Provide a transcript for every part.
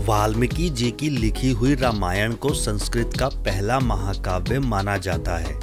वाल्मीकि जी की लिखी हुई रामायण को संस्कृत का पहला महाकाव्य माना जाता है।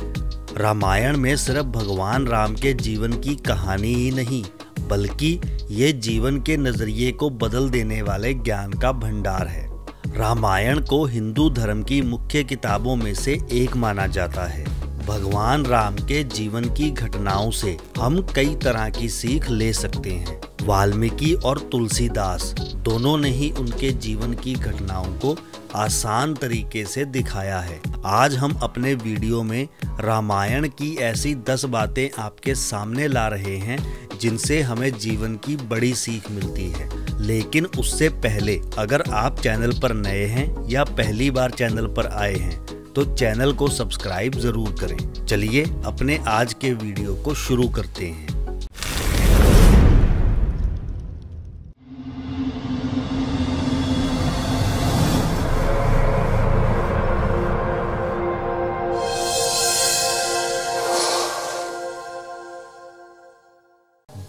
रामायण में सिर्फ़ भगवान राम के जीवन की कहानी ही नहीं, बल्कि ये जीवन के नज़रिए को बदल देने वाले ज्ञान का भंडार है। रामायण को हिंदू धर्म की मुख्य किताबों में से एक माना जाता है। भगवान राम के जीवन की घटनाओं से हम कई तरह की सीख ले सकते हैं। वाल्मीकि और तुलसीदास दोनों ने ही उनके जीवन की घटनाओं को आसान तरीके से दिखाया है। आज हम अपने वीडियो में रामायण की ऐसी दस बातें आपके सामने ला रहे हैं, जिनसे हमें जीवन की बड़ी सीख मिलती है। लेकिन उससे पहले अगर आप चैनल पर नए हैं या पहली बार चैनल पर आए हैं तो चैनल को सब्सक्राइब ज़रूर करें। चलिए अपने आज के वीडियो को शुरू करते हैं।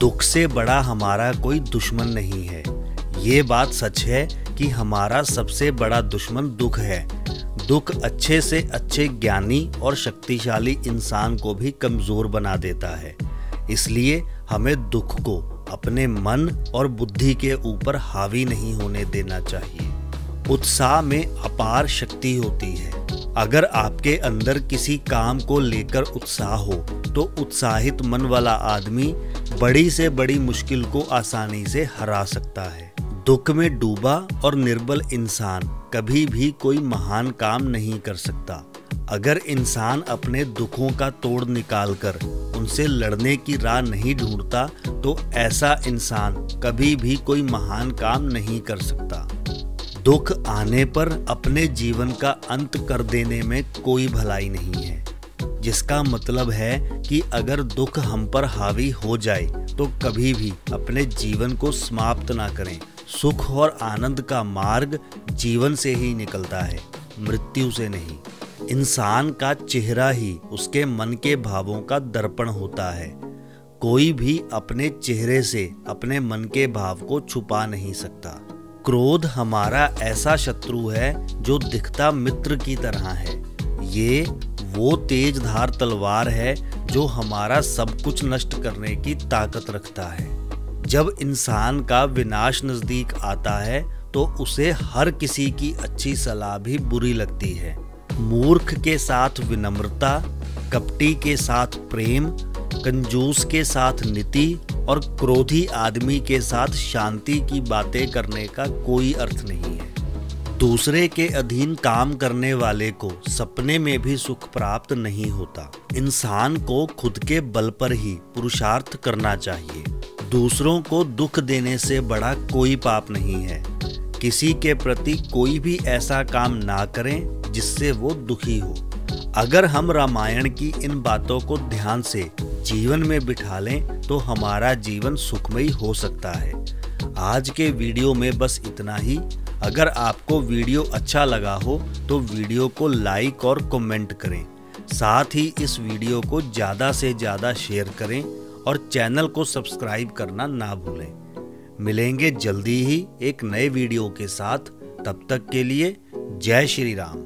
दुख से बड़ा हमारा कोई दुश्मन नहीं है। ये बात सच है कि हमारा सबसे बड़ा दुश्मन दुख है। दुख अच्छे से अच्छे ज्ञानी और शक्तिशाली इंसान को भी कमज़ोर बना देता है। इसलिए हमें दुख को अपने मन और बुद्धि के ऊपर हावी नहीं होने देना चाहिए। उत्साह में अपार शक्ति होती है। अगर आपके अंदर किसी काम को लेकर उत्साह हो तो उत्साहित मन वाला आदमी बड़ी से बड़ी मुश्किल को आसानी से हरा सकता है। दुख में डूबा और निर्बल इंसान कभी भी कोई महान काम नहीं कर सकता। अगर इंसान अपने दुखों का तोड़ निकाल कर उनसे लड़ने की राह नहीं ढूंढता तो ऐसा इंसान कभी भी कोई महान काम नहीं कर सकता। दुख आने पर अपने जीवन का अंत कर देने में कोई भलाई नहीं है। जिसका मतलब है कि अगर दुख हम पर हावी हो जाए तो कभी भी अपने जीवन को समाप्त ना करें। सुख और आनंद का मार्ग जीवन से ही निकलता है, मृत्यु से नहीं। इंसान का चेहरा ही उसके मन के भावों का दर्पण होता है। कोई भी अपने चेहरे से अपने मन के भाव को छुपा नहीं सकता। क्रोध हमारा ऐसा शत्रु है जो दिखता मित्र की तरह है। ये वो तेज धार तलवार है जो हमारा सब कुछ नष्ट करने की ताकत रखता है। जब इंसान का विनाश नज़दीक आता है तो उसे हर किसी की अच्छी सलाह भी बुरी लगती है। मूर्ख के साथ विनम्रता, कपटी के साथ प्रेम, कंजूस के साथ नीति और क्रोधी आदमी के साथ शांति की बातें करने का कोई अर्थ नहीं है। दूसरे के अधीन काम करने वाले को सपने में भी सुख प्राप्त नहीं होता। इंसान को खुद के बल पर ही पुरुषार्थ करना चाहिए। दूसरों को दुख देने से बड़ा कोई पाप नहीं है। किसी के प्रति कोई भी ऐसा काम ना करें जिससे वो दुखी हो। अगर हम रामायण की इन बातों को ध्यान से जीवन में बिठा लें तो हमारा जीवन सुखमयी हो सकता है। आज के वीडियो में बस इतना ही। अगर आपको वीडियो अच्छा लगा हो तो वीडियो को लाइक और कमेंट करें। साथ ही इस वीडियो को ज़्यादा से ज़्यादा शेयर करें और चैनल को सब्सक्राइब करना ना भूलें। मिलेंगे जल्दी ही एक नए वीडियो के साथ। तब तक के लिए जय श्री राम।